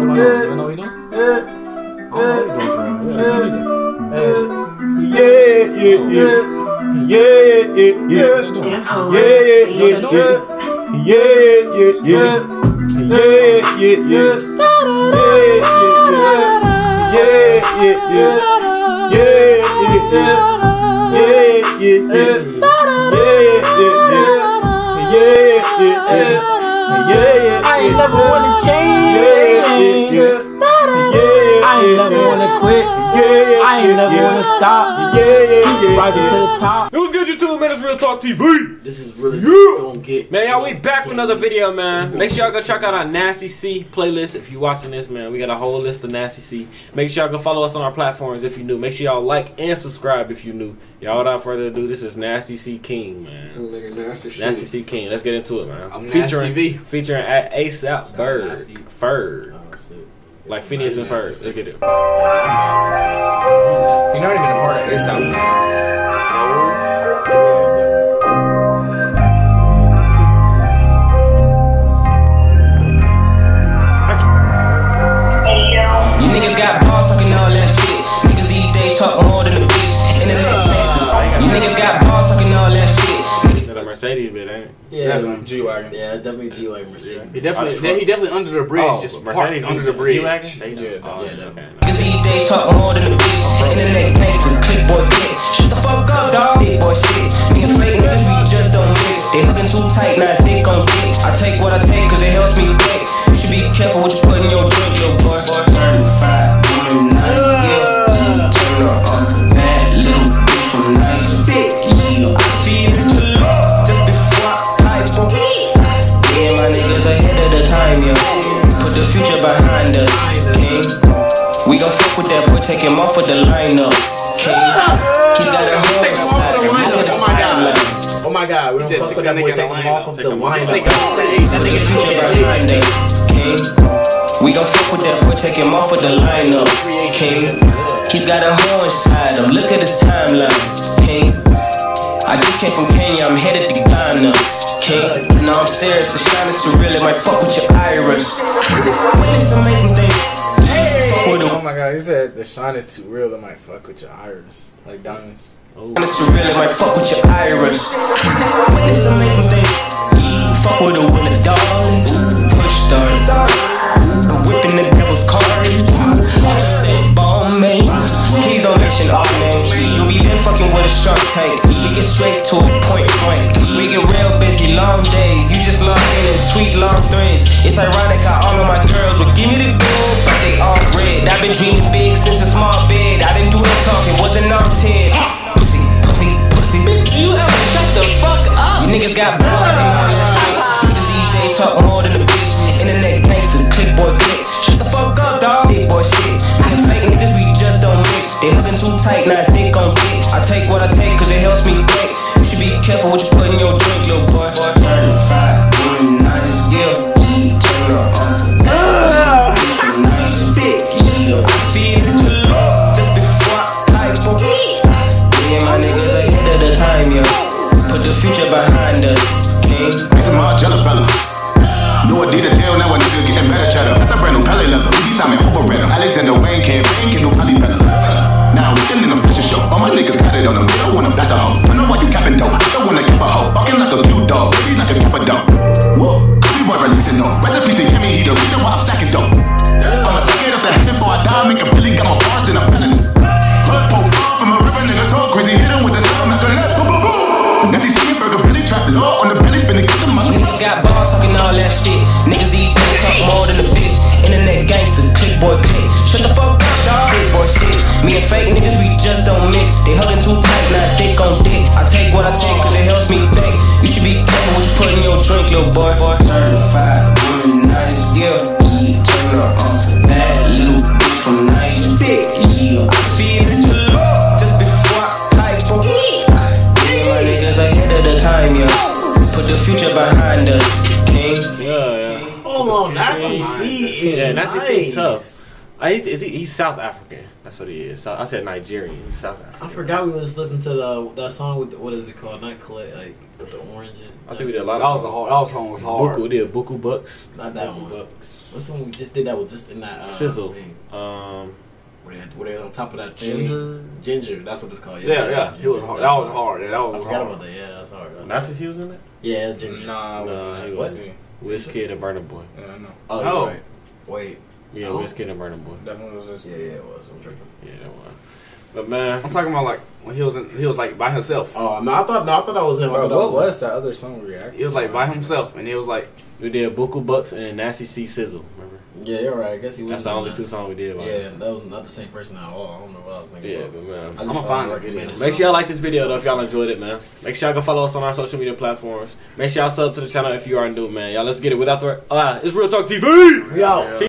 dog, you don't know what he doing? I don't know what he doing for real. Yeah, me neither. Yeah, yeah, yeah. Yeah, yeah, yeah. Yeah, yeah, yeah. Yeah, yeah, yeah. Yeah, yeah, yeah. Yeah, yeah, yeah. Yeah, yeah, yeah. Yeah, yeah, yeah. Yeah, yeah, yeah. Yeah, yeah, I ain't yeah. never wanna change. I ain't never yeah. wanna stop. Yeah, yeah, yeah. Rising to the top. It was good YouTube, man. It's Real Talk TV. This is really Yeah. gonna get Man, y'all, we back with another video, man. Make sure y'all go check out our Nasty C playlist if you're watching this, man. We got a whole list of Nasty C. Make sure y'all go follow us on our platforms if you new. Make sure y'all like and subscribe if you new. Y'all, without further ado, this is Nasty C King, man. Nasty. Nasty C King. Let's get into it, man. I'm featuring Nasty V. featuring A- ASAP Bird, Nasty. Oh, like Phineas and Ferb. Look at it. You're not even a part of this album. Yeah, G Wagon. yeah, definitely G Wagon Mercedes. He definitely, he definitely under the bridge, Oh, just Mercedes parked under the bridge. G-Wagon? They do. Yeah, Oh, yeah, okay. Niggas these days talk more than a bitch. Internet gangster. Click boy click. Shut the fuck up, dog. The future behind us, king. We gon' fuck with that boy, take him off of the lineup, king. He got a whole side, look at the timeline. Oh my god, we don't fuck with that that boy, nigga take him off of the him off line the up. Put the future behind us, king. We gon' fuck with that boy, take him off of the lineup, king. He's got a whole inside him, look at his came from Kenya, I'm headed to Ghana, king. No, I'm serious, the shine is too real, it might fuck with your iris. What this amazing thing? Oh the my god, he said the shine is too real. It might fuck with your iris, like diamonds. Oh. It's too real, it might fuck with your iris. What this amazing thing? Fuck with a winner, darling. Push start. I'm whipping the devil's card. Said bomb man. Please don't mention our names. You be been fucking with a shark tank. We get straight to a point point. We get real busy, long days. You just log in and tweet long threads. It's ironic how all of my girls would give me the gold, but they all red. I've been dreaming big since a small bed. I didn't do no talking, wasn't on 10. Pussy, pussy, pussy. Bitch, you ever shut the fuck up? You niggas got And my niggas ahead of the time, yeah. Put the future behind us, king. It's a Margiela fella. No Adidas deal, now a nigga getting better cheddar. Got the brand new Pelly leather. We Simon Oberetta. Alexander Wang campaign, get no Polly Bella. Now we in the fashion show. All my niggas got it on them. They don't wanna blast the hoe. I know why you capping dope. I don't wanna keep a hoe. Barking like a cute dog. Baby like a keep a dog. Shit. Niggas these days talk more than a bitch. Internet gangster, click boy click. Shut the fuck up, dog. Click boy shit. Me and fake niggas, we just don't mix. They hugging too tight, now it's dick on dick. I take what I take cause it helps me think. You should be careful what you put in your drink, little boy. Turn five, doing nice, yeah. Turn her on. Bad little bitch from nice yeah. I feel it to love just before I. My niggas ahead of the time, yeah. Put the future behind us, king. Yeah, yeah. Hold on, Nasty C is Yeah, Nasty C nice. tough. Uh, he's, is he, he's South African. That's what he is. So I said Nigerian. He's South African. I forgot we was listening to the that song with the, what is it called? Not collect like with the orange. And, I think we did a lot That of was a songs. hard. That was song was hard. Bookoo, we did Bookoo Bucks. Not that one. What's the one we just did that was just in that uh, Sizzle. thing, Um, Where they, where they on top of that tree. Ginger. Ginger. That's what it's called. Yeah, yeah. Ginger. He was hard. That was hard. hard. Yeah, that I was forgot hard. about that. Yeah, that's hard. that's what she was in it. Yeah, it's Ginger. Nah, I Nah, wasn't. he What? was- Wizkid and Burna Boy. Yeah, I know. Oh, Oh. you're right. Wait. Yeah, Oh. Wizkid and Burna Boy. Definitely was this. Yeah, yeah, it was. I'm tripping. Yeah, that one. But man, I'm talking about like when he was in, he was like by himself. Oh no, I thought no, I thought that was him. I Bro, thought that what was was that other song we reacted? He was like by himself, and he was like, we did Bookoo Bucks and Nasty C Sizzle. Remember? Yeah, you're right. I guess he was. That's the only that. two songs we did. about Yeah, it. that was not the same person at all. I don't know what I was thinking. Yeah, about. but man. I just I'ma saw find him that video. Make sure y'all like this video though if y'all enjoyed it, man. Make sure y'all go follow us on our social media platforms. Make sure y'all sub to the channel if you already do, man. Y'all let's get it without the. Uh, it's Real Talk TV. We out.